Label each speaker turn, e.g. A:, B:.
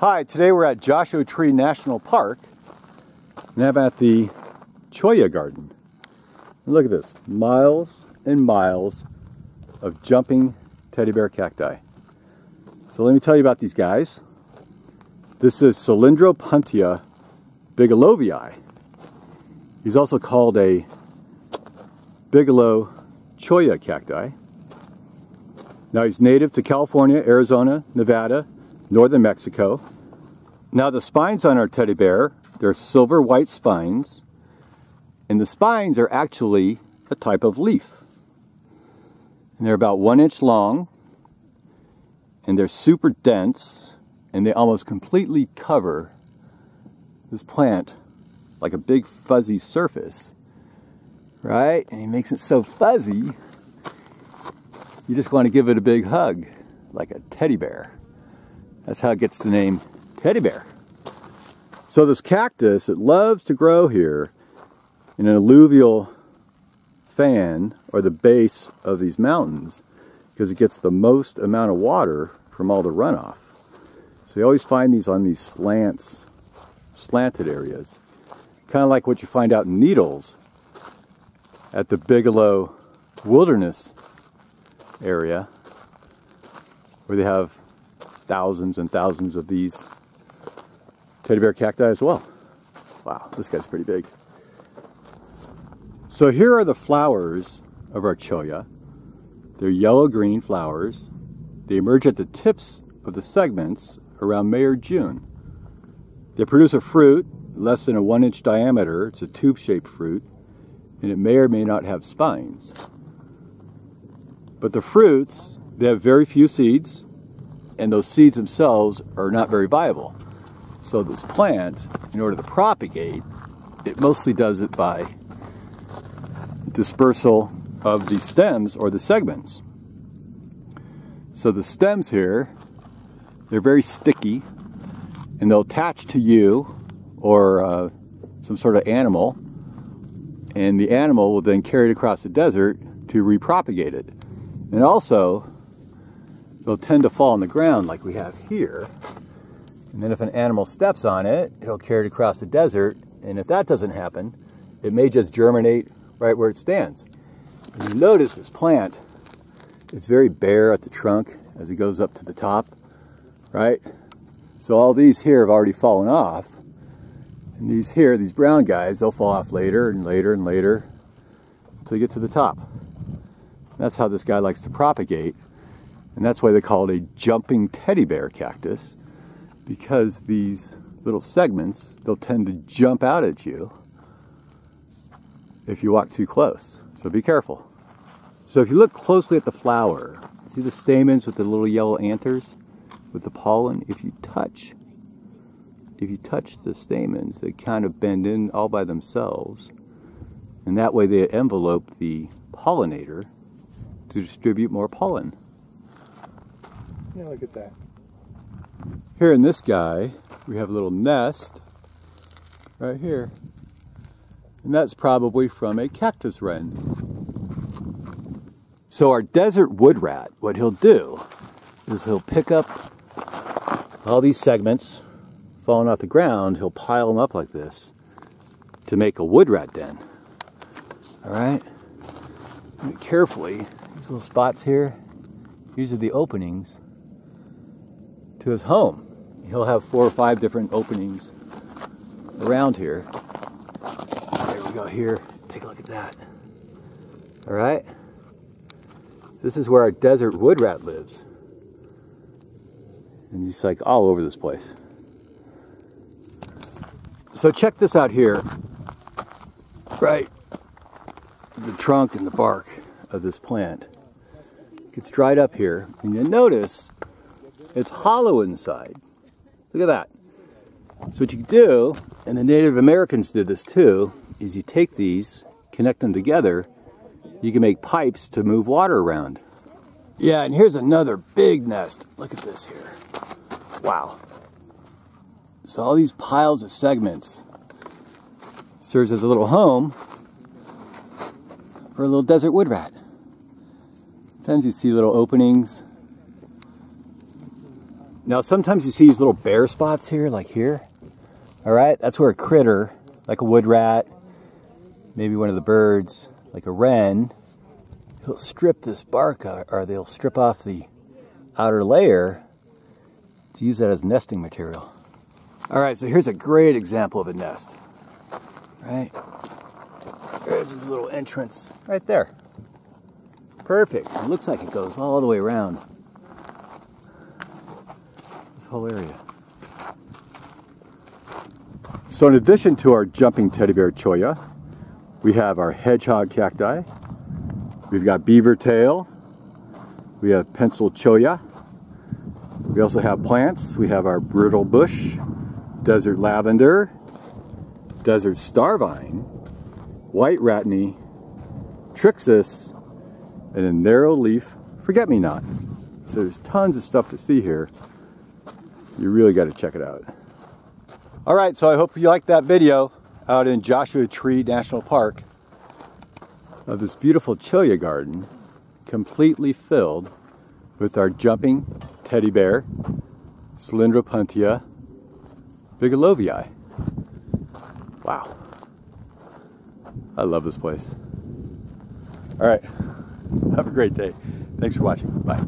A: Hi, today we're at Joshua Tree National Park and I'm at the Cholla Garden. Look at this, miles and miles of jumping teddy bear cacti. So let me tell you about these guys. This is Cylindropuntia bigelovii. He's also called a Bigelow Cholla cacti. Now he's native to California, Arizona, Nevada, northern Mexico. Now the spines on our teddy bear, they're silver white spines, and the spines are actually a type of leaf. And they're about one inch long, and they're super dense, and they almost completely cover this plant like a big fuzzy surface, right? And he makes it so fuzzy, you just want to give it a big hug, like a teddy bear. That's how it gets the name teddy bear. So this cactus, it loves to grow here in an alluvial fan or the base of these mountains because it gets the most amount of water from all the runoff. So you always find these on these slants, slanted areas. Kind of like what you find out in Needles at the Bigelow Wilderness area where they have thousands and thousands of these teddy bear cacti as well. Wow, this guy's pretty big. So here are the flowers of our cholla. They're yellow-green flowers. They emerge at the tips of the segments around May or June. They produce a fruit less than a one inch diameter. It's a tube-shaped fruit, and it may or may not have spines. But the fruits, they have very few seeds, and those seeds themselves are not very viable. So this plant, in order to propagate, it mostly does it by dispersal of the stems or the segments. So the stems here, they're very sticky and they'll attach to you or uh, some sort of animal and the animal will then carry it across the desert to repropagate it. And also, they'll tend to fall on the ground like we have here. And then if an animal steps on it, it'll carry it across the desert. And if that doesn't happen, it may just germinate right where it stands. And you notice this plant is very bare at the trunk as it goes up to the top, right? So all these here have already fallen off. And these here, these brown guys, they'll fall off later and later and later until you get to the top. That's how this guy likes to propagate. And that's why they call it a jumping teddy bear cactus because these little segments, they'll tend to jump out at you if you walk too close. So be careful. So if you look closely at the flower, see the stamens with the little yellow anthers with the pollen? If you touch, if you touch the stamens, they kind of bend in all by themselves. And that way they envelope the pollinator to distribute more pollen.
B: Yeah, look at that.
A: Here in this guy, we have a little nest right here. And that's probably from a cactus wren. So our desert wood rat, what he'll do is he'll pick up all these segments falling off the ground, he'll pile them up like this to make a wood rat den. All right? Carefully, these little spots here, these are the openings to his home. He'll have four or five different openings around here. There we go here. Take a look at that. All right. This is where our desert wood rat lives. And he's like all over this place. So check this out here. Right. The trunk and the bark of this plant gets dried up here. And you notice it's hollow inside. Look at that. So what you do, and the Native Americans did this too, is you take these, connect them together, you can make pipes to move water around. Yeah, and here's another big nest. Look at this here. Wow. So all these piles of segments serves as a little home for a little desert wood rat. Sometimes you see little openings Now sometimes you see these little bare spots here, like here. All right, that's where a critter, like a wood rat, maybe one of the birds, like a wren, he'll strip this bark or they'll strip off the outer layer to use that as nesting material. All right, so here's a great example of a nest. Right? There's this little entrance right there. Perfect. It looks like it goes all the way around whole area. So in addition to our jumping teddy bear cholla, we have our hedgehog cacti, we've got beaver tail, we have pencil cholla, we also have plants, we have our brittle bush, desert lavender, desert starvine, white ratany, trixis, and a narrow leaf forget-me-not. So there's tons of stuff to see here. You really got to check it out. All right, so I hope you liked that video out in Joshua Tree National Park of this beautiful cholla garden completely filled with our jumping teddy bear, Cylindropuntia bigelovii. Wow. I love this place. All right. Have a great day. Thanks for watching. Bye.